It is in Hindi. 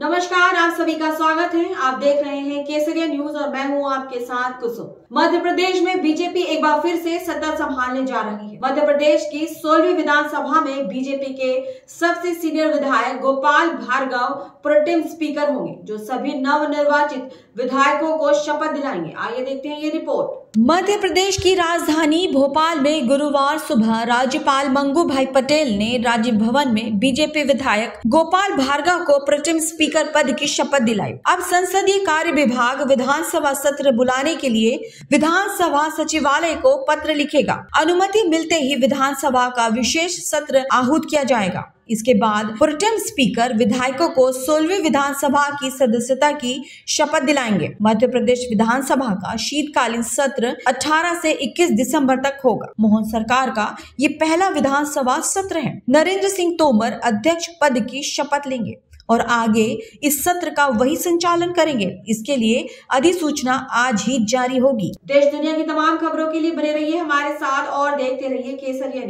नमस्कार, आप सभी का स्वागत है। आप देख रहे हैं केसरिया न्यूज़ और मैं हूँ आपके साथ कुसुम। मध्य प्रदेश में बीजेपी एक बार फिर से सत्ता संभालने जा रही है। मध्य प्रदेश की सोलहवीं विधानसभा में बीजेपी के सबसे सीनियर विधायक गोपाल भार्गव प्रोटेम स्पीकर होंगे, जो सभी नव निर्वाचित विधायकों को शपथ दिलाएँगे। आइए देखते हैं ये रिपोर्ट। मध्य प्रदेश की राजधानी भोपाल में गुरुवार सुबह राज्यपाल मंगू भाई पटेल ने राज्य भवन में बीजेपी विधायक गोपाल भार्गव को प्रोटेम स्पीकर पद की शपथ दिलाई। अब संसदीय कार्य विभाग विधानसभा सत्र बुलाने के लिए विधानसभा सचिवालय को पत्र लिखेगा। अनुमति मिलते ही विधानसभा का विशेष सत्र आहूत किया जाएगा। इसके बाद प्रोटेम स्पीकर विधायकों को सोलहवीं विधानसभा की सदस्यता की शपथ दिलाएँगे। मध्य प्रदेश विधानसभा का शीतकालीन सत्र 18 से 21 दिसंबर तक होगा। मोहन सरकार का ये पहला विधानसभा सत्र है। नरेंद्र सिंह तोमर अध्यक्ष पद की शपथ लेंगे और आगे इस सत्र का वही संचालन करेंगे। इसके लिए अधिसूचना आज ही जारी होगी। देश दुनिया की तमाम खबरों के लिए बने रहिए हमारे साथ और देखते रहिए केसरिया न्यूज़।